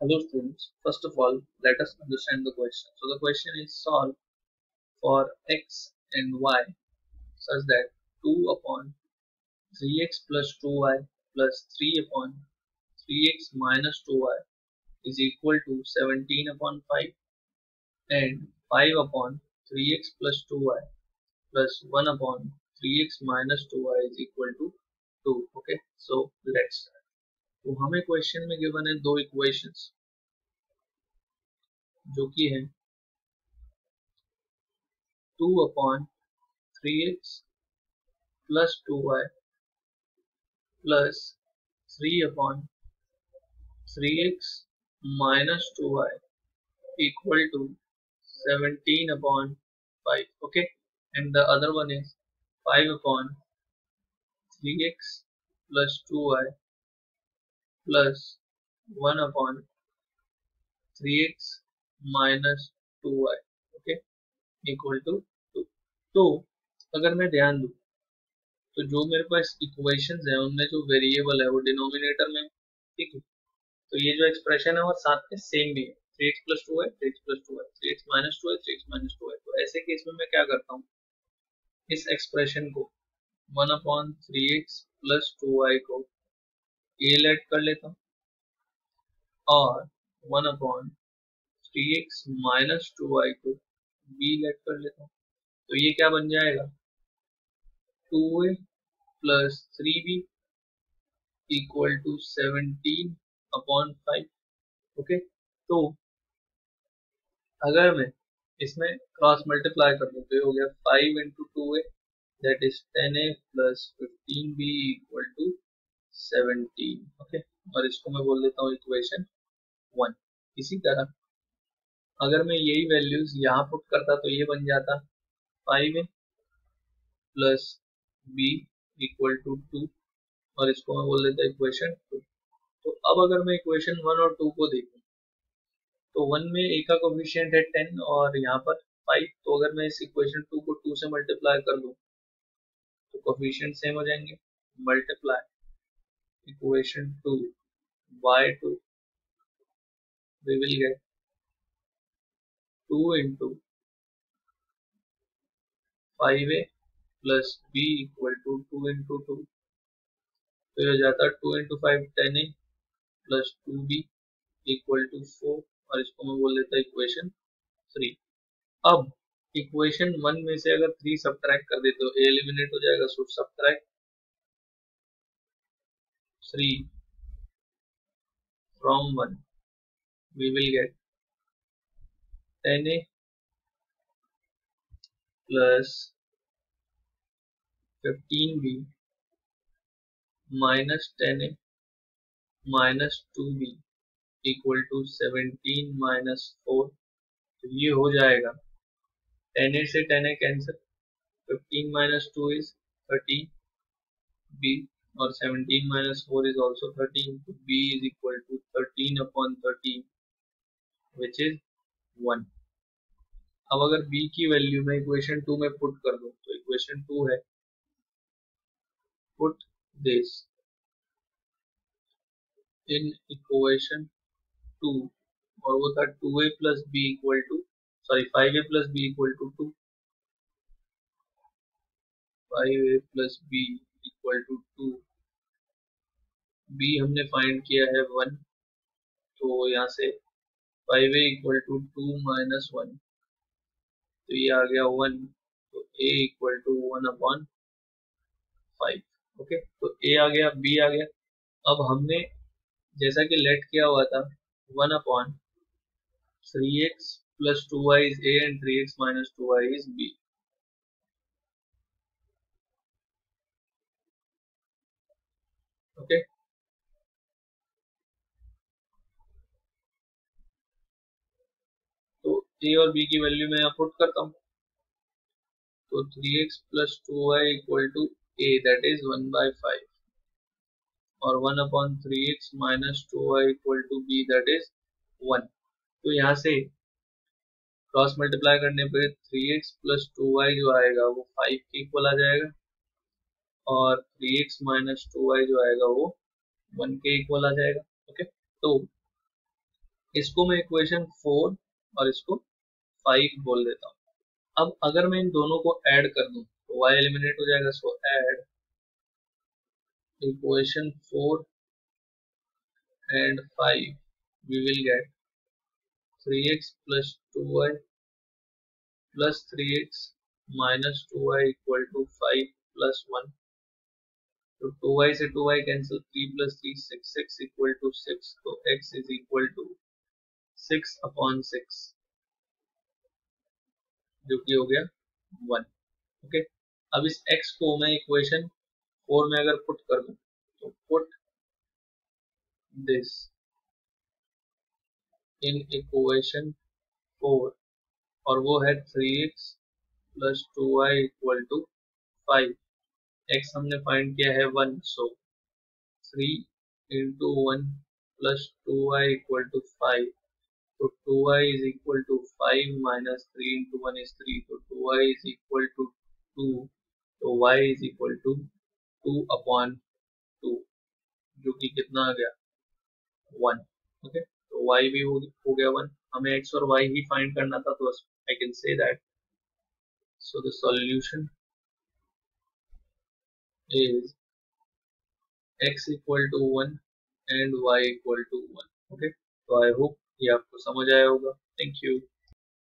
Hello students, first of all let us understand the question. So the question is solve for x and y such that 2 upon 3x plus 2y plus 3 upon 3x minus 2y is equal to 17 upon 5 and 5 upon 3x plus 2y plus 1 upon 3x minus 2y is equal to 2 okay? So let's start तो हमें question में given है दो equations जो कि है two upon three X plus two Y plus three upon three X minus two Y equal to seventeen upon five okay and the other one is five upon three X plus two Y one upon three X minus two Y okay equal to two तो अगर मैं ध्यान दूँ तो जो मेरे पास equations है, उनमें जो वेरिएबल है, वो डिनोमिनेटर में ठीक है? तो ये जो एक्सप्रेशन है, वो साथ में सेम भी है। थ्री एक्स प्लस टू है थ्री एक्स प्लस टू है थ्री एक्स माइनस टू है थ्री एक्स माइनस टू है तो ऐसे केस में मैं क्या करता हूँ? इस एक्सप्रेशन को one upon three X plus two Y को ए लेट कर लेता हूँ। और one upon three X minus two Y को बी लेट कर लेता हूँ। तो ये क्या बन जाएगा? Two A plus three B equal to seventeen upon five okay तो अगर मैं इसमें क्रॉस मल्टीप्लाई कर दूँ तो ये हो गया five into two A that is ten A plus fifteen B equal seventeen okay और इसको मैं बोल देता हूँ इक्वेशन वन इसी तरह, अगर मैं यही वैल्यूज़ यहाँ पुट करता तो ये बन जाता five A plus B equal to two और इसको मैं बोल देता इक्वेशन टू तो अब अगर मैं इक्वेशन वन और टू को देखूँ तो वन में ए का कोफिशियंट है टेन और यहाँ पर फाइव तो अगर मैं इस इक्वेशन टू को टू से मल्टीप्लाई कर दूँ तो कोफिशियंट सेम हो जाएँगे multiply equation 2 by 2 we will get 2 into 5a plus b equal to 2 into 2 तो ये हो जाता है 2 into 5 10a plus 2b equal to 4 और इसको मैं बोल देता इक्वेशन 3 अब इक्वेशन 1 में से अगर 3 सब्ट्रैक्ट कर देते हो, a एलिमिनेट हो जाएगा so subtract 3 from 1 we will get 10a plus 15b minus 10a minus 2b equal to 17 minus four तो ये हो जाएगा 10a से 10a cancel 15 minus two is 13 b और 17 minus 4 is also 13 so b is equal to 13 upon 13 which is 1 अब अगर b की value मैं इक्वेशन 2 में पुट कर दूँ तो इक्वेशन 2 है। पुट दिस इन इक्वेशन 2 और वो था 2a plus b equal to sorry 5a plus b equal to 2 5a plus b equal to two b हमने फाइंड किया है वन तो यहाँ से five a equal to two minus one तो ये आ गया वन तो a equal to one upon five okay तो ए आ गया बी आ गया। अब हमने, जैसा कि लेट किया हुआ था one upon three x plus two y is a and three x minus two y is b okay a और बी की वैल्यू मैं यहाँ पुट करता हूँ। तो three x plus two y equal to a that is one by five और one upon three x minus two y equal to b that is one तो यहाँ से क्रॉस मल्टीप्लाई करने पर three x plus two y जो आएगा, वो five के इक्वल आ जाएगा। और three x minus two y जो आएगा, वो वन के इक्वल आ जाएगा ओके तो इसको मैं इक्वेशन फोर और इसको फाइव बोल देता हूँ। अब अगर मैं इन दोनों को ऐड कर दूँ तो y एलिमिनेट हो जाएगा so add equation four and five we will get 3x plus 2y plus 3x minus 2y equal to 5 plus 1 तो 2y से 2y cancel three plus 3 6 6 equal to six तो x is equal to six upon 6 जो कि हो गया one okay अब इस x को मैं इक्वेशन 4 में अगर पुट कर दूँ तो put this in equation four और वो है three x plus 2y equal to five x हमने फाइंड किया है one so three into one plus two y equal to five तो two y is equal to five minus three into one is three तो two y is equal to two तो y is equal to two upon two जो कि कितना आ गया? One okay तो y भी हो, हो गया वन हमें x और y ही फाइंड करना था तो I can say that so the solution is x equal to 1 and y equal to 1 okay? So i hope ये आपको समझ आया होगा। Thank you